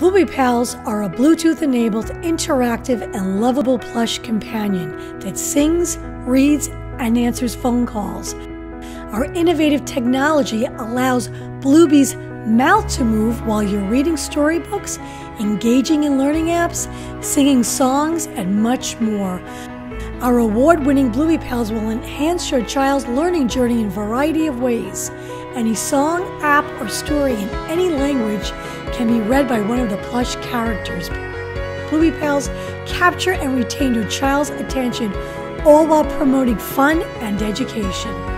Bluebee Pals are a Bluetooth enabled, interactive, and lovable plush companion that sings, reads, and answers phone calls. Our innovative technology allows Bluebee's mouth to move while you're reading storybooks, engaging in learning apps, singing songs, and much more. Our award winning Bluebee Pals will enhance your child's learning journey in a variety of ways. Any song, app, or story in any language can be read by one of the plush characters. Bluebee Pals capture and retain your child's attention, all while promoting fun and education.